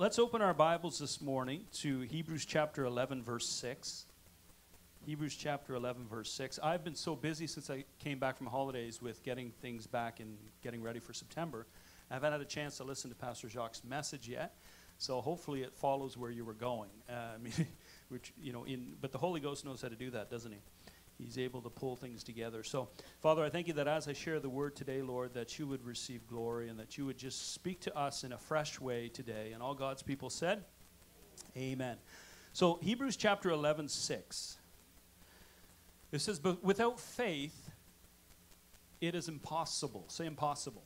let's open our Bibles this morning to Hebrews chapter 11, verse 6. Hebrews chapter 11, verse 6. I've been so busy since I came back from holidays with getting things back and getting ready for September. I haven't had a chance to listen to Pastor Jacques' message yet, so hopefully it follows where you were going. Uh, I mean, which, you know, in, but the Holy Ghost knows how to do that, doesn't he? He's able to pull things together. So, Father, I thank you that as I share the word today, Lord, that you would receive glory and that you would just speak to us in a fresh way today. And all God's people said, Amen. So, Hebrews chapter 11, 6. It says, But without faith, it is impossible. Say impossible.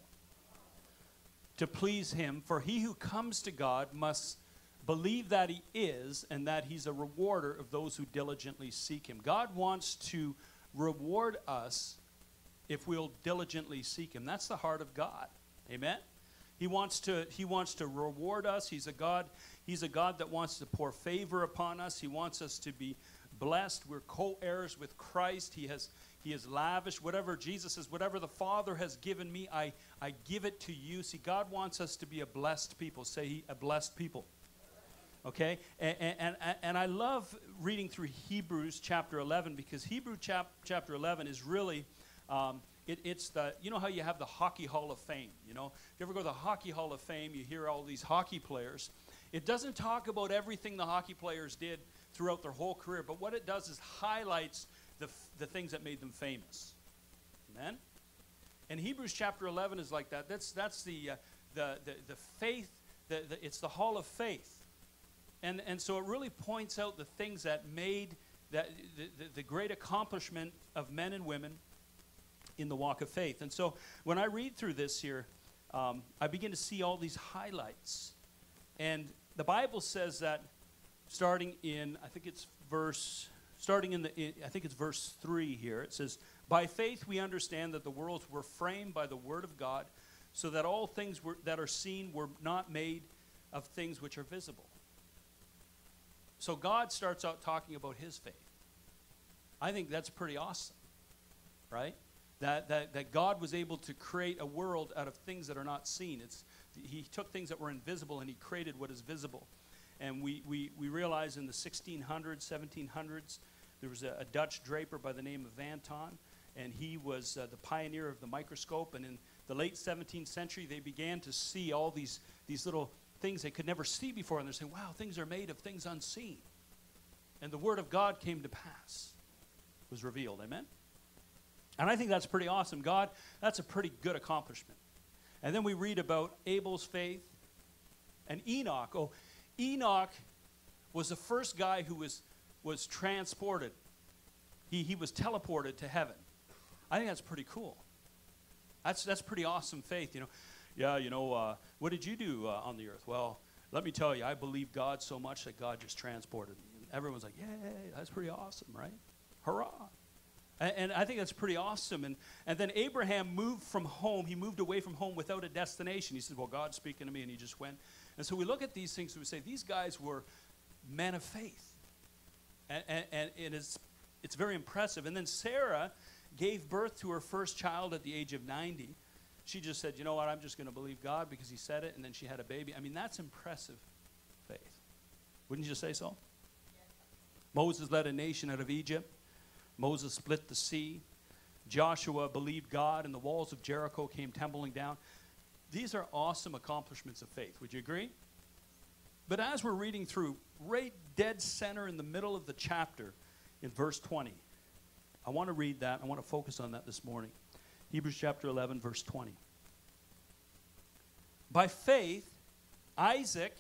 To please him, for he who comes to God must believe that he is and that he's a rewarder of those who diligently seek him. God wants to reward us if we'll diligently seek him. That's the heart of God. Amen. He wants to he wants to reward us. He's a God he's a God that wants to pour favor upon us. He wants us to be blessed. We're co-heirs with Christ. He has he has lavished whatever Jesus says whatever the Father has given me, I I give it to you. See God wants us to be a blessed people. Say a blessed people okay? And, and, and i love reading through hebrews chapter 11 because hebrew chap, chapter 11 is really um, it, it's the you know how you have the hockey hall of fame you know? If you ever go to the hockey hall of fame you hear all these hockey players. It doesn't talk about everything the hockey players did throughout their whole career but what it does is highlights the, the things that made them famous. Amen? And hebrews chapter 11 is like that. That's that's the uh, the, the, the faith the, the, it's the hall of faith and, and so it really points out the things that made that, the, the, the great accomplishment of men and women in the walk of faith. And so when I read through this here, um, I begin to see all these highlights. And the Bible says that starting in, I think it's verse, starting in the, I think it's verse 3 here, it says, By faith we understand that the worlds were framed by the word of God, so that all things were, that are seen were not made of things which are visible. So God starts out talking about his faith. I think that's pretty awesome, right? That, that, that God was able to create a world out of things that are not seen. It's, he took things that were invisible and he created what is visible. And we, we, we realize in the 1600s, 1700s, there was a, a Dutch draper by the name of Vanton, and he was uh, the pioneer of the microscope. And in the late 17th century, they began to see all these, these little things they could never see before, and they're saying, wow, things are made of things unseen. And the Word of God came to pass, was revealed. Amen? And I think that's pretty awesome. God, that's a pretty good accomplishment. And then we read about Abel's faith and Enoch. Oh, Enoch was the first guy who was, was transported, he, he was teleported to heaven. I think that's pretty cool. That's, that's pretty awesome faith. You know, yeah, you know, uh, what did you do uh, on the earth? Well, let me tell you, I believe God so much that God just transported me. And everyone's like, yay, that's pretty awesome, right? Hurrah. And, and, I think that's pretty awesome. And, and then Abraham moved from home. He moved away from home without a destination. He said, well, God's speaking to me, and he just went. And so we look at these things and we say, these guys were men of faith. And, and, and it is, it's very impressive. And then Sarah gave birth to her first child at the age of 90. She just said, you know what, I'm just going to believe God because he said it, and then she had a baby. I mean, that's impressive faith. Wouldn't you say so? Moses led a nation out of Egypt. Moses split the sea. Joshua believed God, and the walls of Jericho came tumbling down. These are awesome accomplishments of faith. Would you agree? But as we're reading through, right dead center in the middle of the chapter, in verse 20, I want to read that. I want to focus on that this morning. Hebrews chapter 11, verse 20. By faith, Isaac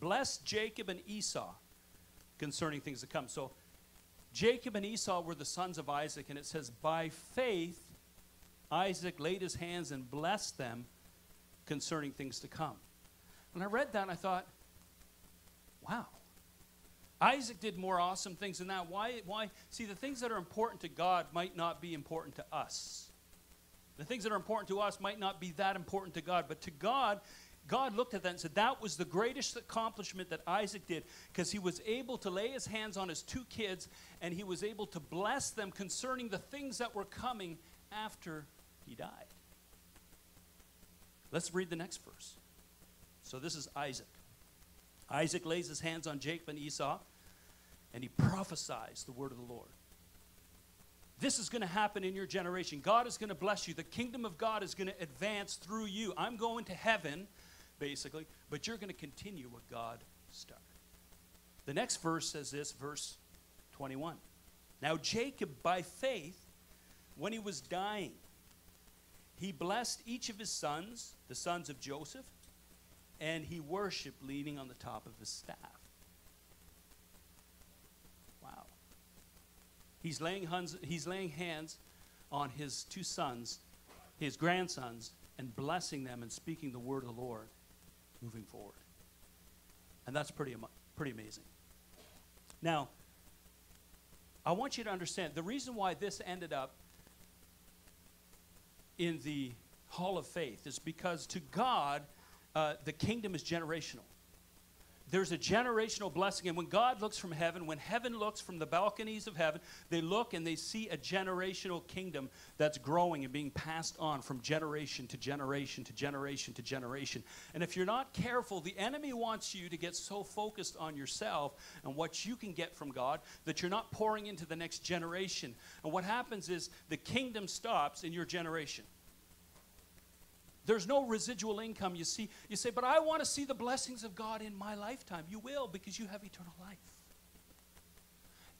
blessed Jacob and Esau concerning things to come. So, Jacob and Esau were the sons of Isaac, and it says, By faith, Isaac laid his hands and blessed them concerning things to come. When I read that, and I thought, wow. Isaac did more awesome things than that. Why? Why? See, the things that are important to God might not be important to us. The things that are important to us might not be that important to God, but to God, God looked at that and said that was the greatest accomplishment that Isaac did because he was able to lay his hands on his two kids and he was able to bless them concerning the things that were coming after he died. Let's read the next verse. So this is Isaac. Isaac lays his hands on Jacob and Esau, and he prophesies the word of the Lord. This is going to happen in your generation. God is going to bless you. The kingdom of God is going to advance through you. I'm going to heaven, basically, but you're going to continue what God started. The next verse says this, verse 21. Now, Jacob, by faith, when he was dying, he blessed each of his sons, the sons of Joseph, and he worshiped leaning on the top of his staff. Wow. He's laying, hands, he's laying hands on his two sons, his grandsons, and blessing them and speaking the word of the Lord moving forward. And that's pretty, pretty amazing. Now, I want you to understand the reason why this ended up in the hall of faith is because to God, uh, the kingdom is generational. There's a generational blessing. And when God looks from heaven, when heaven looks from the balconies of heaven, they look and they see a generational kingdom that's growing and being passed on from generation to generation to generation to generation. And if you're not careful, the enemy wants you to get so focused on yourself and what you can get from God that you're not pouring into the next generation. And what happens is the kingdom stops in your generation. There's no residual income. You see, you say, but I want to see the blessings of God in my lifetime. You will because you have eternal life.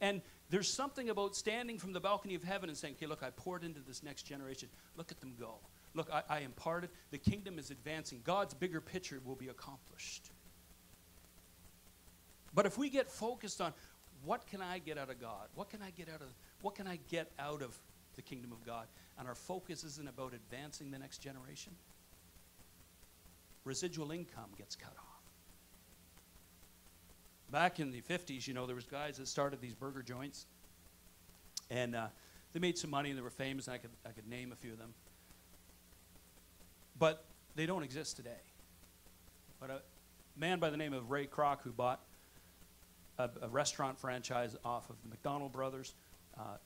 And there's something about standing from the balcony of heaven and saying, okay, look, I poured into this next generation. Look at them go. Look, I, I imparted. The kingdom is advancing. God's bigger picture will be accomplished. But if we get focused on what can I get out of God? What can I get out of what can I get out of the kingdom of God? And our focus isn't about advancing the next generation residual income gets cut off. Back in the 50s, you know, there was guys that started these burger joints, and uh, they made some money and they were famous, and I could, I could name a few of them. But they don't exist today. But a man by the name of Ray Kroc, who bought a, a restaurant franchise off of the McDonald brothers, uh,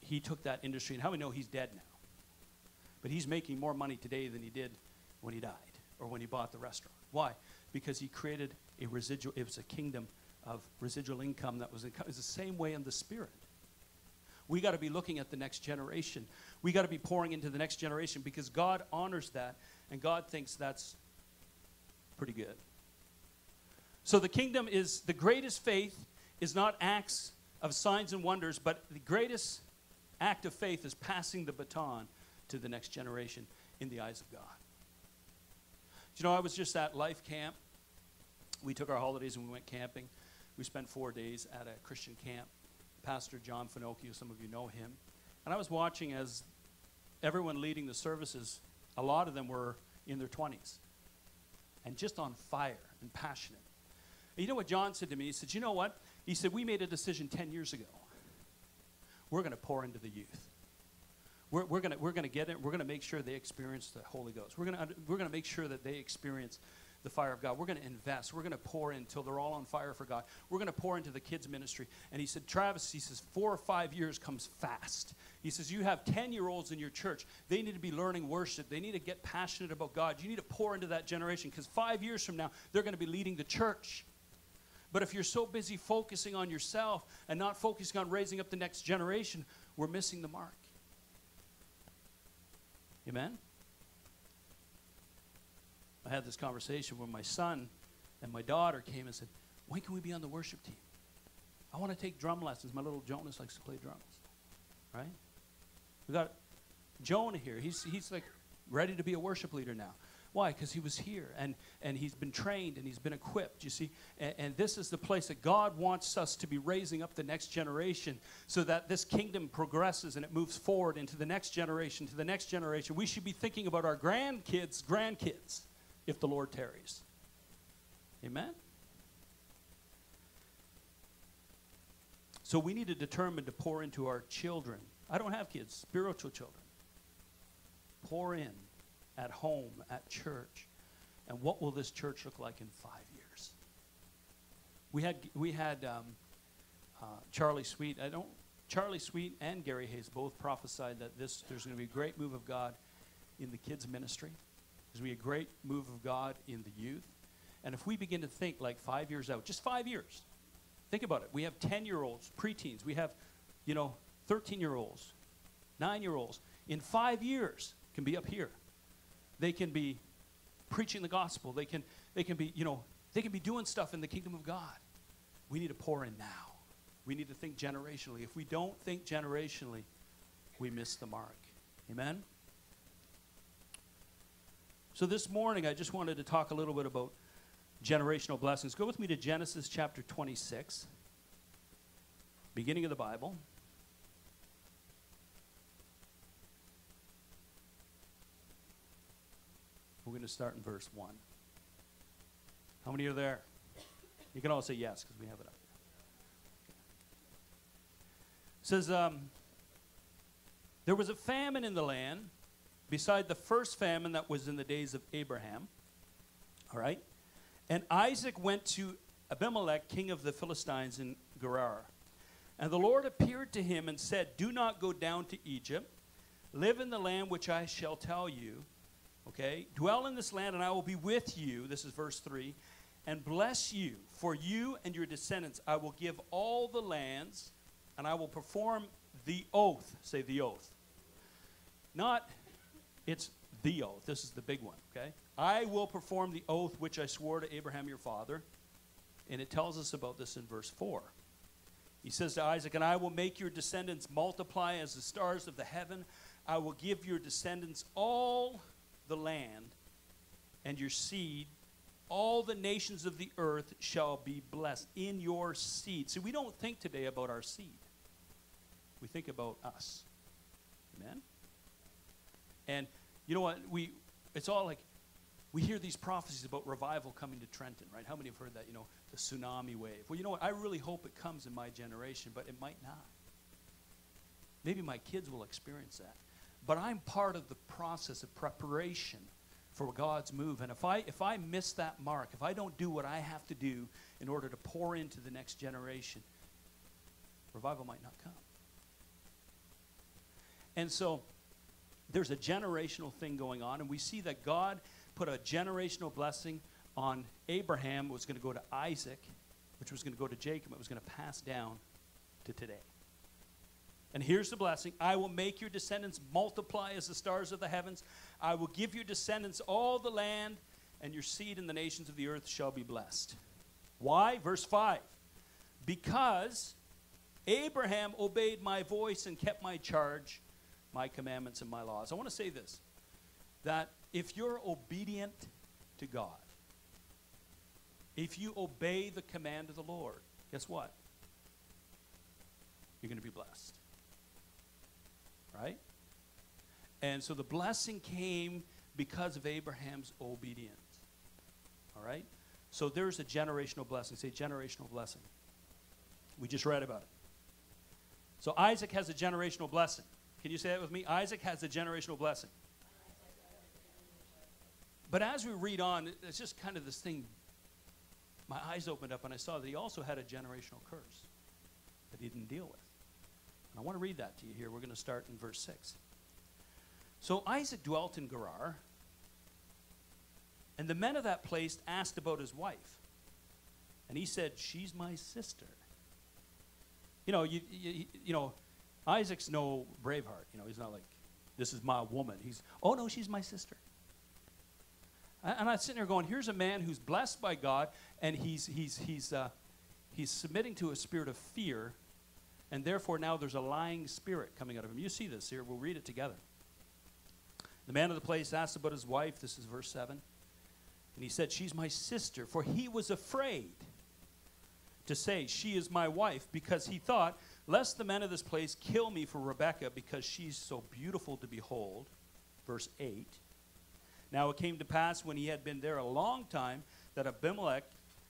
he took that industry, and how we know he's dead now? But he's making more money today than he did when he died or when he bought the restaurant. Why? Because he created a residual, it was a kingdom of residual income that was, in, it's the same way in the spirit. We got to be looking at the next generation. We got to be pouring into the next generation because God honors that and God thinks that's pretty good. So the kingdom is the greatest faith is not acts of signs and wonders, but the greatest act of faith is passing the baton to the next generation in the eyes of God you know, I was just at Life Camp. We took our holidays and we went camping. We spent four days at a Christian camp. Pastor John Finocchio, some of you know him. And I was watching as everyone leading the services, a lot of them were in their 20s and just on fire and passionate. And you know what John said to me? He said, You know what? He said, We made a decision 10 years ago. We're going to pour into the youth. We're, we're going we're gonna get it. We're going to make sure they experience the Holy Ghost. We're going we're gonna make sure that they experience the fire of God. We're going to invest. We're going to pour in until they're all on fire for God. We're going to pour into the kids' ministry. And he said, Travis, he says, four or five years comes fast. He says, You have 10 year olds in your church. They need to be learning worship. They need to get passionate about God. You need to pour into that generation because five years from now, they're going to be leading the church. But if you're so busy focusing on yourself and not focusing on raising up the next generation, we're missing the mark. Amen? I had this conversation where my son and my daughter came and said, When can we be on the worship team? I want to take drum lessons. My little Jonas likes to play drums. Right? We got Jonah here. He's, he's like ready to be a worship leader now. Why? Because he was here and, and he's been trained and he's been equipped, you see. And, and, this is the place that God wants us to be raising up the next generation so that this kingdom progresses and it moves forward into the next generation, to the next generation. We should be thinking about our grandkids' grandkids if the Lord tarries. Amen? So we need to determine to pour into our children. I don't have kids, spiritual children. Pour in at home, at church? And what will this church look like in five years? We had, we had um, uh, Charlie Sweet. I don't, Charlie Sweet and Gary Hayes both prophesied that this, there's going to be a great move of God in the kids' ministry. There's going to be a great move of God in the youth. And if we begin to think like five years out, just five years, think about it. We have 10 year olds, preteens, we have, you know, 13 year olds, nine year olds. In five years, can be up here. They can be preaching the gospel. They can, they can be, you know, they can be doing stuff in the kingdom of God. We need to pour in now. We need to think generationally. If we don't think generationally, we miss the mark. Amen? So this morning, I just wanted to talk a little bit about generational blessings. Go with me to Genesis chapter 26, beginning of the Bible. We're going to start in verse 1. How many are there? You can all say yes because we have it up. It says, um, There was a famine in the land beside the first famine that was in the days of Abraham. All right? And Isaac went to Abimelech, king of the Philistines in Gerar. And the Lord appeared to him and said, Do not go down to Egypt. Live in the land which I shall tell you. Okay? Dwell in this land, and I will be with you. This is verse 3. And bless you. For you and your descendants I will give all the lands, and I will perform the oath. Say the oath. Not, it's the oath. This is the big one, okay? I will perform the oath which I swore to Abraham your father. And it tells us about this in verse 4. He says to Isaac, And I will make your descendants multiply as the stars of the heaven. I will give your descendants all the land, and your seed, all the nations of the earth shall be blessed in your seed. See, we don't think today about our seed, we think about us. Amen? And you know what? We, it's all like, we hear these prophecies about revival coming to Trenton, right? How many have heard that? You know, the tsunami wave. Well, you know what? I really hope it comes in my generation, but it might not. Maybe my kids will experience that. But I'm part of the process of preparation for God's move. And if I if I miss that mark, if I don't do what I have to do in order to pour into the next generation, revival might not come. And so there's a generational thing going on, and we see that God put a generational blessing on Abraham, was going to go to Isaac, which was going to go to Jacob, it was going to pass down to today. And here's the blessing I will make your descendants multiply as the stars of the heavens. I will give your descendants all the land, and your seed in the nations of the earth shall be blessed. Why? Verse 5 Because Abraham obeyed my voice and kept my charge, my commandments, and my laws. I want to say this that if you're obedient to God, if you obey the command of the Lord, guess what? You're going to be blessed right? And so the blessing came because of Abraham's obedience. All right? So there's a generational blessing. Say generational blessing. We just read about it. So Isaac has a generational blessing. Can you say that with me? Isaac has a generational blessing. But as we read on, it's just kind of this thing. My eyes opened up and I saw that he also had a generational curse that he didn't deal with. I want to read that to you here. We're going to start in verse 6. So Isaac dwelt in Gerar, and the men of that place asked about his wife. And he said, She's my sister. You know, you, you, you know, Isaac's no Braveheart. You know, he's not like, this is my woman. He's, oh no, she's my sister. And I'm sitting there going, here's a man who's blessed by God, and he's, he's, he's, uh, he's submitting to a spirit of fear and therefore now there's a lying spirit coming out of him. You see this here. We'll read it together. The man of the place asked about his wife. This is verse 7. And he said, She's my sister. For he was afraid to say, She is my wife, because he thought, Lest the men of this place kill me for Rebekah, because she's so beautiful to behold. Verse 8. Now it came to pass when he had been there a long time that Abimelech,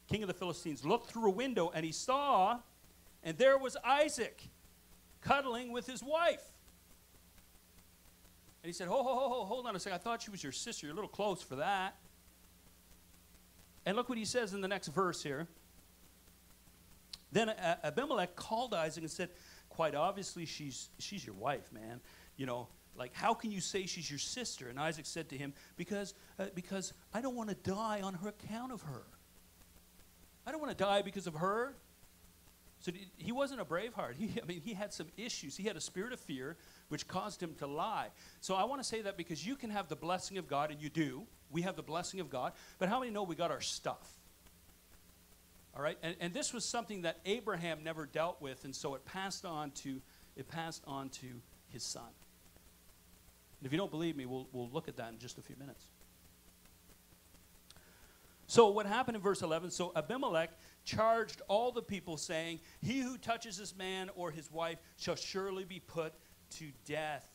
king of the Philistines, looked through a window and he saw and there was Isaac cuddling with his wife. And he said, Ho, ho, ho, ho, hold on a second. I thought she was your sister. You're a little close for that. And look what he says in the next verse here. Then Abimelech called Isaac and said, Quite obviously, she's, she's your wife, man. You know, like, how can you say she's your sister? And Isaac said to him, Because, uh, because I don't want to die on her account of her. I don't want to die because of her. So he wasn't a braveheart. He, I mean, he had some issues. He had a spirit of fear, which caused him to lie. So I want to say that because you can have the blessing of God, and you do. We have the blessing of God. But how many know we got our stuff? All right, and, and this was something that Abraham never dealt with, and so it passed on to it passed on to his son. And if you don't believe me, we'll, we'll look at that in just a few minutes. So, what happened in verse 11? So, Abimelech charged all the people, saying, He who touches this man or his wife shall surely be put to death.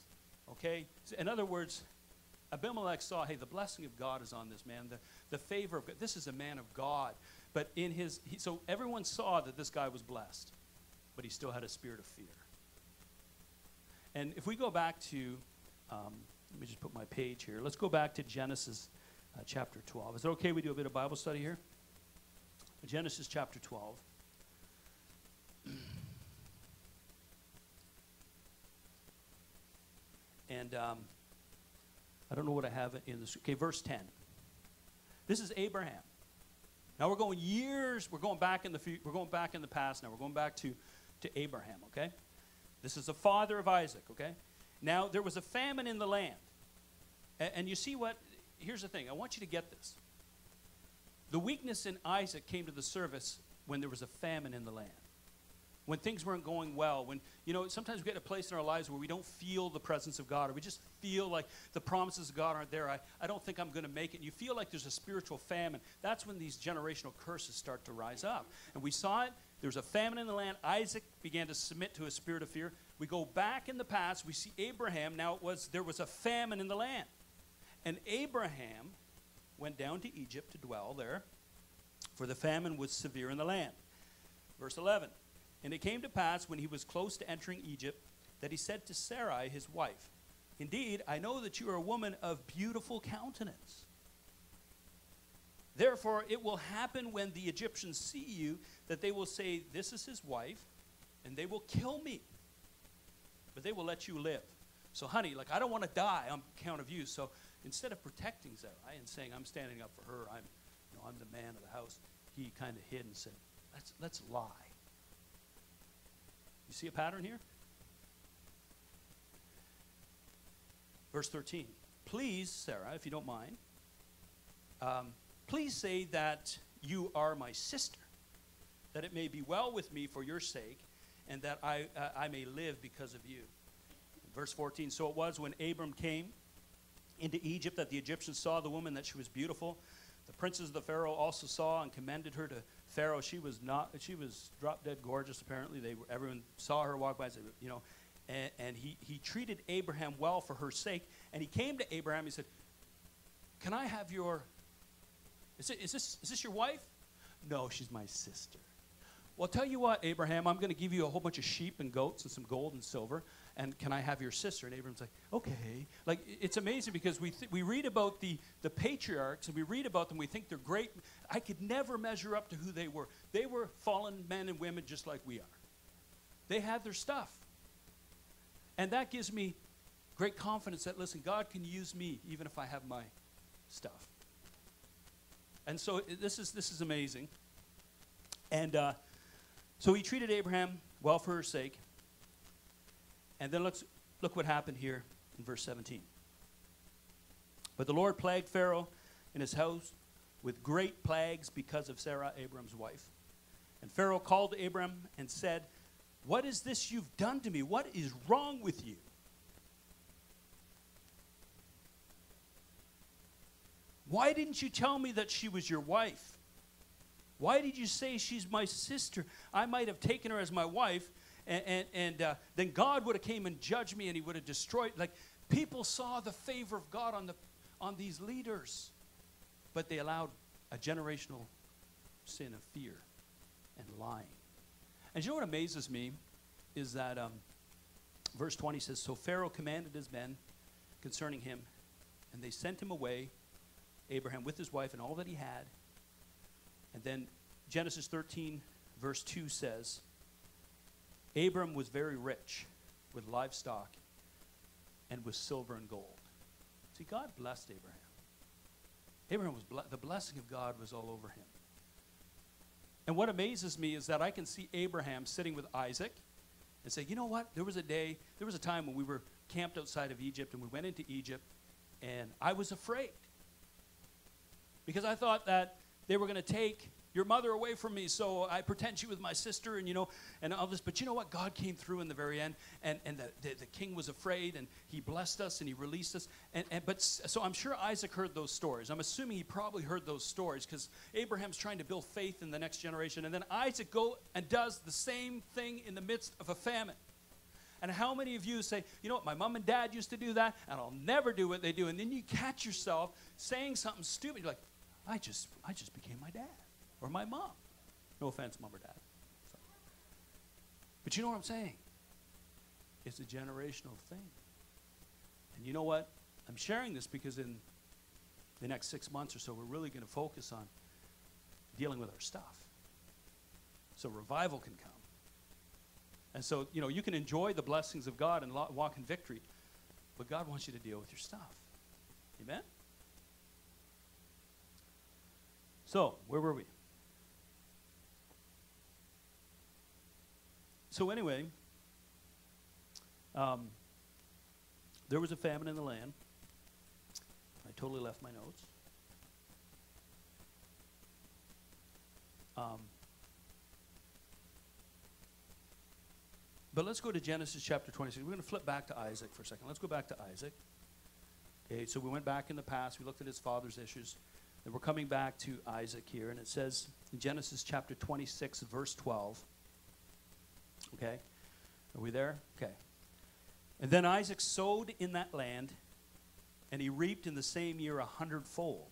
Okay? In other words, Abimelech saw, hey, the blessing of God is on this man, the, the favor of God. This is a man of God. But in his, he, so everyone saw that this guy was blessed, but he still had a spirit of fear. And if we go back to, um, let me just put my page here. Let's go back to Genesis uh, chapter 12. Is it okay we do a bit of Bible study here? Genesis chapter 12. and um, I don't know what I have in this. Okay, verse 10. This is Abraham. Now we're going years, we're going back in the we're going back in the past now. We're going back to, to Abraham, okay? This is the father of Isaac, okay? Now there was a famine in the land. And you see what here's the thing. I want you to get this. The weakness in Isaac came to the service when there was a famine in the land. When things weren't going well, when, you know, sometimes we get a place in our lives where we don't feel the presence of God, or we just feel like the promises of God aren't there. I, I don't think I'm going to make it. And you feel like there's a spiritual famine. That's when these generational curses start to rise up. And we saw it. There was a famine in the land. Isaac began to submit to a spirit of fear. We go back in the past. We see Abraham. Now it was there was a famine in the land. And Abraham went down to Egypt to dwell there, for the famine was severe in the land. Verse 11 And it came to pass when he was close to entering Egypt that he said to Sarai, his wife, Indeed, I know that you are a woman of beautiful countenance. Therefore, it will happen when the Egyptians see you that they will say, This is his wife, and they will kill me. But they will let you live. So, honey, like, I don't want to die on account of you. So, instead of protecting Sarai and saying, I'm standing up for her, I'm, you know, I'm the man of the house, he kind of hid and said, let's, let's lie. You see a pattern here? Verse 13. Please, Sarah, if you don't mind, um, please say that you are my sister, that it may be well with me for your sake, and that I, uh, I may live because of you. Verse 14. So it was when Abram came into Egypt that the Egyptians saw the woman that she was beautiful. The princes of the Pharaoh also saw and commended her to Pharaoh. She was not she was drop dead gorgeous apparently. They were, everyone saw her walk by and said, you know, and, and he, he treated Abraham well for her sake. And he came to Abraham, he said, Can I have your is, it, is this is this your wife? No, she's my sister. Well, tell you what, Abraham, I'm going to give you a whole bunch of sheep and goats and some gold and silver and can I have your sister? And Abram's like, okay. Like, it's amazing because we, th- we read about the, the patriarchs and we read about them, we think they're great. I could never measure up to who they were. They were fallen men and women just like we are. They had their stuff. And that gives me great confidence that, listen, God can use me even if I have my stuff. And so this is, this is amazing. And uh, so he treated Abraham well for her sake. And then let's look what happened here in verse 17. But the Lord plagued Pharaoh and his house with great plagues because of Sarah, Abram's wife. And Pharaoh called Abram and said, What is this you've done to me? What is wrong with you? Why didn't you tell me that she was your wife? Why did you say she's my sister? I might have taken her as my wife and, and, and uh, then God would have came and judged me and he would have destroyed. Like people saw the favor of God on, the, on these leaders, but they allowed a generational sin of fear and lying. And you know what amazes me is that um, verse 20 says, So Pharaoh commanded his men concerning him, and they sent him away, Abraham with his wife and all that he had. And then Genesis 13, verse 2 says, Abram was very rich with livestock and with silver and gold. See, God blessed Abraham. Abraham was ble- the blessing of God was all over him. And what amazes me is that I can see Abraham sitting with Isaac and say, you know what? There was a day, there was a time when we were camped outside of Egypt and we went into Egypt and I was afraid because I thought that they were going to take your mother away from me, so I pretend she was my sister, and you know, and all this. But you know what? God came through in the very end, and and the, the, the king was afraid, and he blessed us, and he released us. And, and but so I'm sure Isaac heard those stories. I'm assuming he probably heard those stories because Abraham's trying to build faith in the next generation, and then Isaac go and does the same thing in the midst of a famine. And how many of you say, you know what, my mom and dad used to do that, and I'll never do what they do. And then you catch yourself saying something stupid. You're like, I just, I just became my dad or my mom. No offense, mom or dad. So. But you know what I'm saying? It's a generational thing. And you know what? I'm sharing this because in the next six months or so, we're really going to focus on dealing with our stuff. So revival can come. And so, you know, you can enjoy the blessings of God and walk in victory, but God wants you to deal with your stuff. Amen? So, where were we? So, anyway, um, there was a famine in the land. I totally left my notes. Um, but let's go to Genesis chapter 26. We're going to flip back to Isaac for a second. Let's go back to Isaac. Okay, so we went back in the past. We looked at his father's issues. And we're coming back to Isaac here, and it says in Genesis chapter 26, verse 12. Okay? Are we there? Okay. And then Isaac sowed in that land, and he reaped in the same year a hundredfold.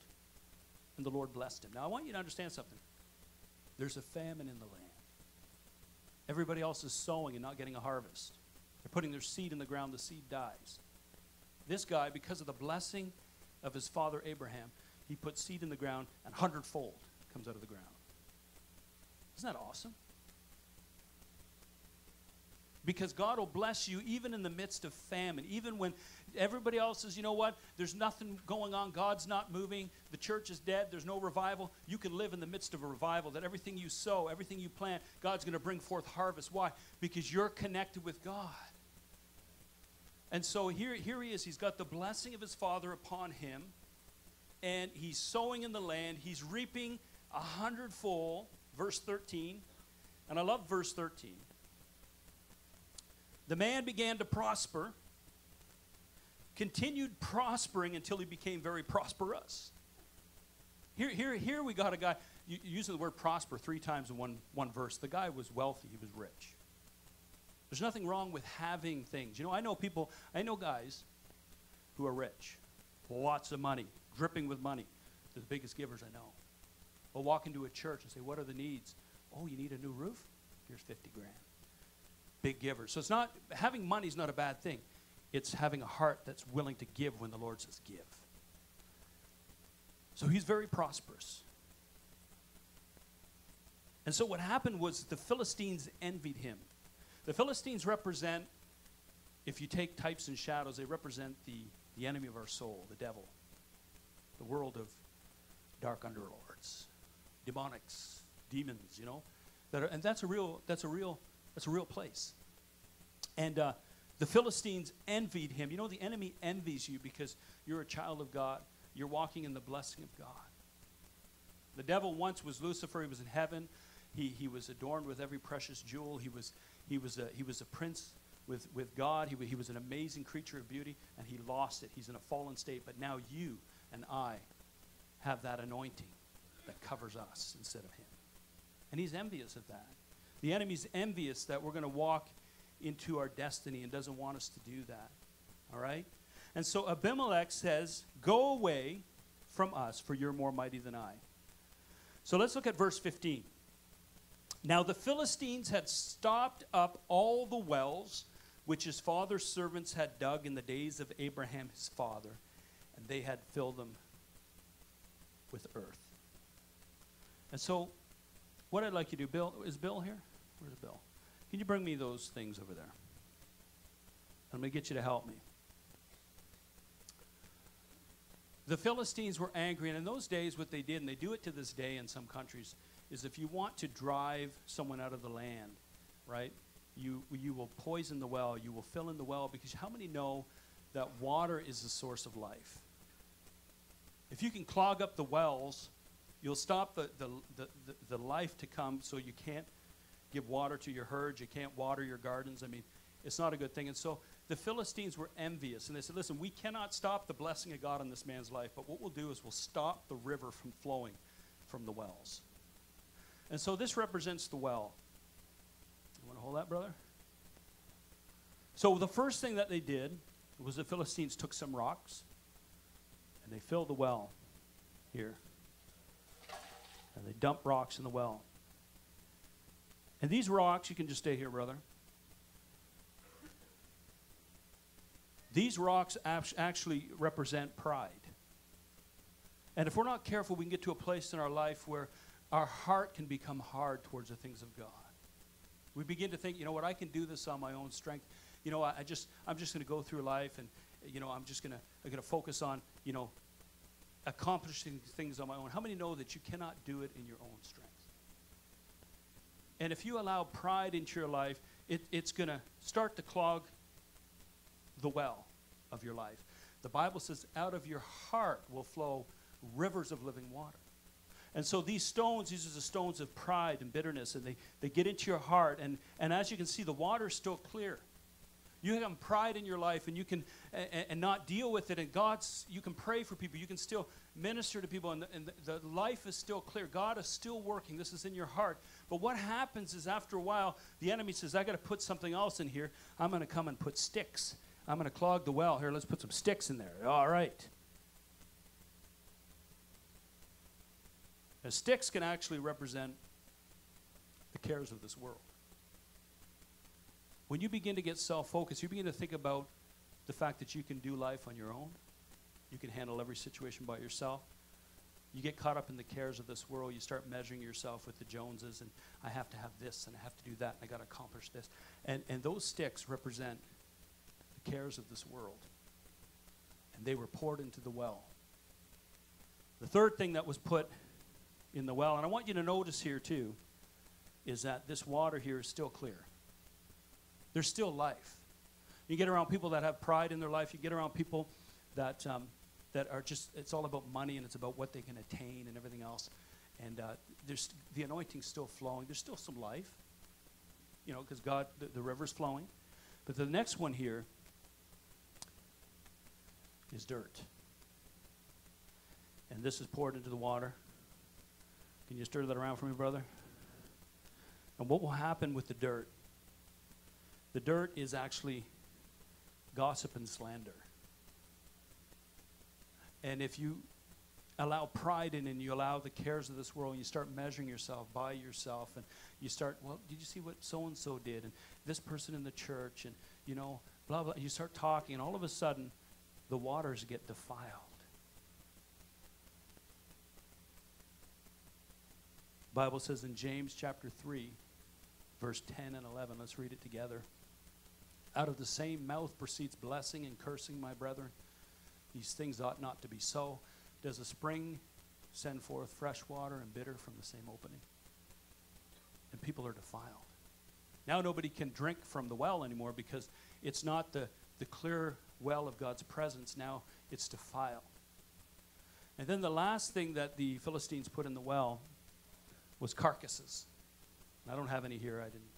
And the Lord blessed him. Now, I want you to understand something. There's a famine in the land. Everybody else is sowing and not getting a harvest. They're putting their seed in the ground, the seed dies. This guy, because of the blessing of his father Abraham, he put seed in the ground and a hundredfold comes out of the ground. Isn't that awesome? Because God will bless you even in the midst of famine, even when everybody else says, you know what, there's nothing going on, God's not moving, the church is dead, there's no revival. You can live in the midst of a revival, that everything you sow, everything you plant, God's going to bring forth harvest. Why? Because you're connected with God. And so here, here he is. He's got the blessing of his father upon him and he's sowing in the land. He's reaping a hundredfold. Verse 13. And I love verse 13. The man began to prosper, continued prospering until he became very prosperous. Here, here, here we got a guy using the word prosper three times in one, one verse. The guy was wealthy, he was rich. There's nothing wrong with having things. You know, I know people, I know guys who are rich, lots of money, dripping with money. They're the biggest givers I know. We'll walk into a church and say, What are the needs? Oh, you need a new roof? Here's 50 grand. Big givers. So it's not, having money is not a bad thing. It's having a heart that's willing to give when the Lord says give. So he's very prosperous. And so what happened was the Philistines envied him. The Philistines represent, if you take types and shadows, they represent the, the enemy of our soul, the devil the world of dark underlords, demonics, demons, you know, that are, and that's a real, that's a real, that's a real place. And uh, the Philistines envied him. You know, the enemy envies you because you're a child of God. You're walking in the blessing of God. The devil once was Lucifer. He was in heaven. He, he was adorned with every precious jewel. He was, he was, a, he was a prince with, with God. He, he was an amazing creature of beauty, and he lost it. He's in a fallen state. But now you and I have that anointing that covers us instead of him. And he's envious of that. The enemy's envious that we're going to walk into our destiny and doesn't want us to do that. All right? And so Abimelech says, Go away from us, for you're more mighty than I. So let's look at verse 15. Now the Philistines had stopped up all the wells which his father's servants had dug in the days of Abraham his father and they had filled them with earth. And so, what I'd like you to do, Bill, is Bill here? Where's Bill? Can you bring me those things over there? I'm going to get you to help me. The Philistines were angry, and in those days, what they did, and they do it to this day in some countries, is if you want to drive someone out of the land, right? You, you will poison the well, you will fill in the well, because how many know that water is the source of life? If you can clog up the wells, you'll stop the, the, the, the, the life to come so you can't give water to your herds, you can't water your gardens. I mean, it's not a good thing. And so the Philistines were envious, and they said, Listen, we cannot stop the blessing of God on this man's life, but what we'll do is we'll stop the river from flowing from the wells. And so this represents the well. You want to hold that, brother? So the first thing that they did was the Philistines took some rocks and they filled the well here. And they dumped rocks in the well. And these rocks, you can just stay here, brother. These rocks actually represent pride. And if we're not careful, we can get to a place in our life where our heart can become hard towards the things of God. We begin to think, you know what, I can do this on my own strength. You know, I, I just, I'm just going to go through life and, you know, I'm just going to, I'm going to focus on, you know, accomplishing things on my own. How many know that you cannot do it in your own strength? And if you allow pride into your life, it, it's going to start to clog the well of your life. The Bible says, out of your heart will flow rivers of living water. And so these stones, these are the stones of pride and bitterness, and they, they get into your heart. And, and as you can see, the water is still clear. You have pride in your life, and you can and, and not deal with it. And God's, you can pray for people. You can still minister to people, and, the, and the, the life is still clear. God is still working. This is in your heart. But what happens is, after a while, the enemy says, "I got to put something else in here. I'm going to come and put sticks. I'm going to clog the well. Here, let's put some sticks in there. All right." Now, sticks can actually represent the cares of this world. When you begin to get self focused, you begin to think about the fact that you can do life on your own, you can handle every situation by yourself. You get caught up in the cares of this world. You start measuring yourself with the Joneses, and I have to have this, and I have to do that, and I got to accomplish this. And, and those sticks represent the cares of this world. And they were poured into the well. The third thing that was put in the well. And I want you to notice here, too, is that this water here is still clear. There's still life. You get around people that have pride in their life, you get around people that, um, that are just, it's all about money and it's about what they can attain and everything else. And uh, there's, the anointing's still flowing. There's still some life, you know, because God, the, the river's flowing. But the next one here is dirt. And this is poured into the water. Can you stir that around for me, brother? And what will happen with the dirt? The dirt is actually gossip and slander. And if you allow pride in and you allow the cares of this world, and you start measuring yourself by yourself, and you start, well, did you see what so and so did? And this person in the church, and you know, blah, blah. You start talking, and all of a sudden, the waters get defiled. Bible says in James chapter 3, verse 10 and 11, let's read it together. Out of the same mouth proceeds blessing and cursing, my brethren. These things ought not to be so. Does a spring send forth fresh water and bitter from the same opening? And people are defiled. Now nobody can drink from the well anymore because it's not the, the clear well of God's presence. Now it's defiled. And then the last thing that the Philistines put in the well was carcasses. I don't have any here. I didn't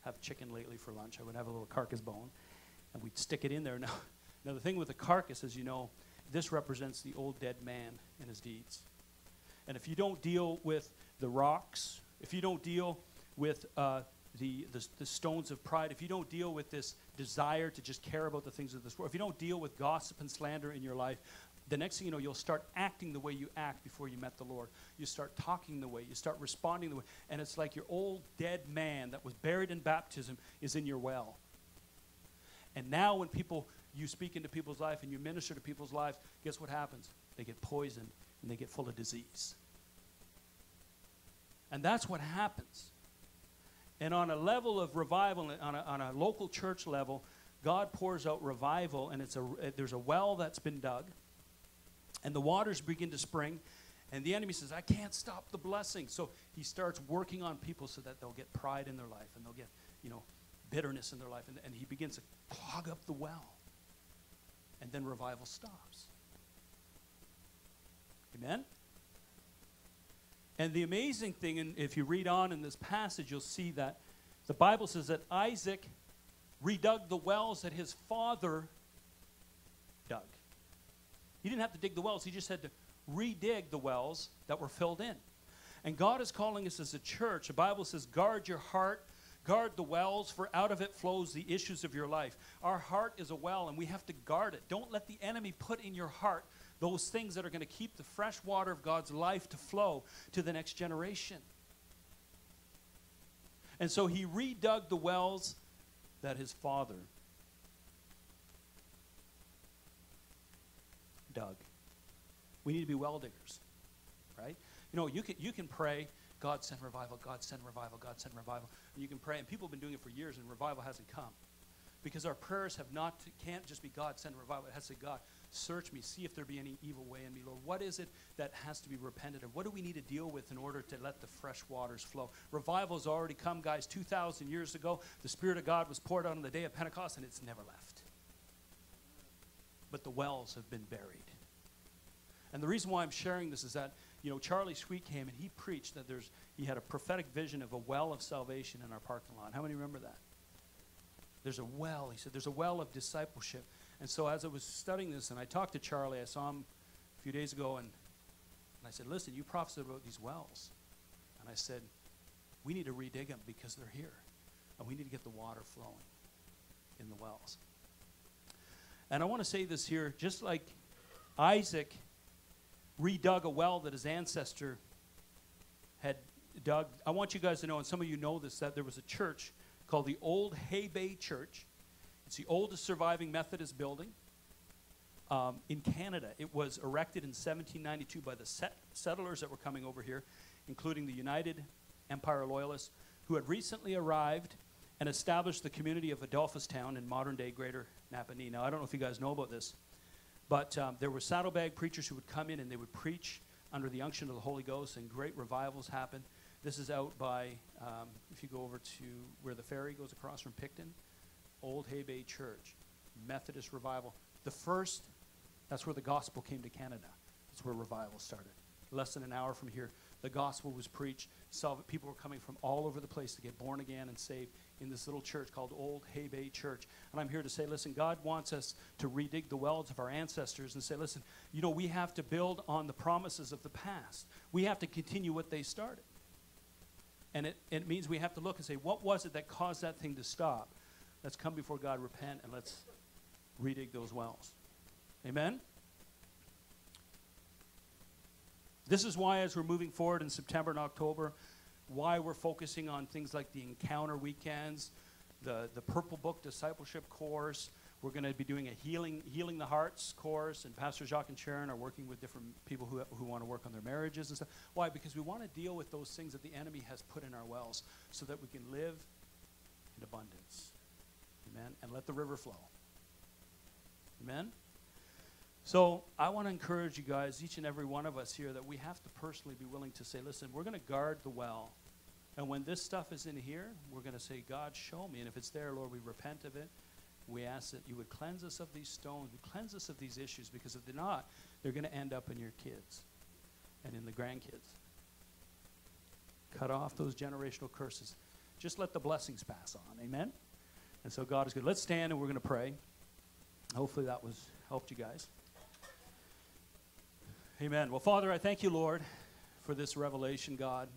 have chicken lately for lunch. I would have a little carcass bone, and we'd stick it in there. Now, now the thing with the carcass is, you know, this represents the old dead man and his deeds. And if you don't deal with the rocks, if you don't deal with uh, the, the, the, stones of pride, if you don't deal with this desire to just care about the things of this world, if you don't deal with gossip and slander in your life, the next thing you know, you'll start acting the way you act before you met the Lord. You start talking the way, you start responding the way. And it's like your old dead man that was buried in baptism is in your well. And now, when people, you speak into people's life and you minister to people's lives, guess what happens? They get poisoned and they get full of disease. And that's what happens. And on a level of revival, on a, on a local church level, God pours out revival, and it's a, there's a well that's been dug and the waters begin to spring, And the enemy says, I can't stop the blessing. So he starts working on people so that they'll get pride in their life and they'll get, you know, bitterness in their life. And, and he begins to clog up the well. And then revival stops. Amen? And the amazing thing, and if you read on in this passage, you'll see that the Bible says that Isaac redug the wells that his father dug. He didn't have to dig the wells, he just had to redig the wells that were filled in. And God is calling us as a church. The Bible says, guard your heart, guard the wells, for out of it flows the issues of your life. Our heart is a well, and we have to guard it. Don't let the enemy put in your heart those things that are going to keep the fresh water of God's life to flow to the next generation. And so he redug the wells that his father dug. We need to be well diggers, right? You know, you can, you can pray, God send revival, God send revival, God send revival. And you can pray, and people have been doing it for years, and revival hasn't come. Because our prayers have not, can't just be God send revival. It has to God, search me, see if there be any evil way in me, Lord. What is it that has to be repented of? What do we need to deal with in order to let the fresh waters flow? Revival has already come, guys. 2,000 years ago, the Spirit of God was poured out on the day of Pentecost, and it's never left. But the wells have been buried. And the reason why I'm sharing this is that, you know, Charlie Sweet came and he preached that there's, he had a prophetic vision of a well of salvation in our parking lot. How many remember that? There's a well. He said, there's a well of discipleship. And so as I was studying this, and I talked to Charlie, I saw him a few days ago, and, and I said, listen, you prophesied about these wells. And I said, we need to redig them because they're here. And we need to get the water flowing in the wells. And I want to say this here, just like Isaac redug a well that his ancestor had dug. I want you guys to know, and some of you know this, that there was a church called the Old Hay Bay Church. It's the oldest surviving Methodist building um, in Canada. It was erected in 1792 by the set settlers that were coming over here, including the United Empire Loyalists, who had recently arrived and established the community of Adolphustown in modern day Greater Napanee. Now, I don't know if you guys know about this. But um, there were saddlebag preachers who would come in and they would preach under the unction of the Holy Ghost, and great revivals happened. This is out by, um, if you go over to where the ferry goes across from Picton, Old Hay Bay Church, Methodist revival. The first, that's where the gospel came to Canada. That's where revival started. Less than an hour from here, the gospel was preached. People were coming from all over the place to get born again and saved in this little church called Old Hay Bay Church. And I'm here to say, listen, God wants us to redig the wells of our ancestors and say, listen, you know, we have to build on the promises of the past. We have to continue what they started. And it, it means we have to look and say, what was it that caused that thing to stop? Let's come before God, repent, and let's redig those wells. Amen? This is why, as we're moving forward in September and October, why we're focusing on things like the encounter weekends, the, the Purple Book discipleship course. We're going to be doing a healing, healing the hearts course, and Pastor Jacques and Sharon are working with different people who, who want to work on their marriages and stuff. Why? Because we want to deal with those things that the enemy has put in our wells so that we can live in abundance. Amen? And let the river flow. Amen? So I want to encourage you guys, each and every one of us here, that we have to personally be willing to say, listen, we're going to guard the well. And when this stuff is in here, we're going to say, God, show me. And if it's there, Lord, we repent of it. We ask that you would cleanse us of these stones, cleanse us of these issues, because if they're not, they're going to end up in your kids and in the grandkids. Cut off those generational curses. Just let the blessings pass on. Amen? And so God is good. Let's stand and we're going to pray. Hopefully that was helped you guys. Amen. Well, Father, I thank you, Lord, for this revelation, God.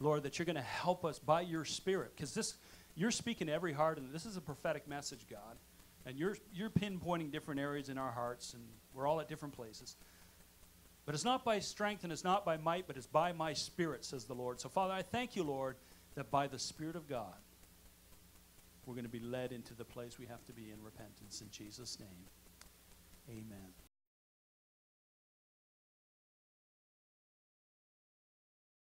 Lord, that you're going to help us by your Spirit, because this you're speaking to every heart, and this is a prophetic message, God. And you're you're pinpointing different areas in our hearts, and we're all at different places. But it's not by strength and it's not by might, but it's by my Spirit, says the Lord. So, Father, I thank you, Lord, that by the Spirit of God, we're going to be led into the place we have to be in repentance. In Jesus' name, amen.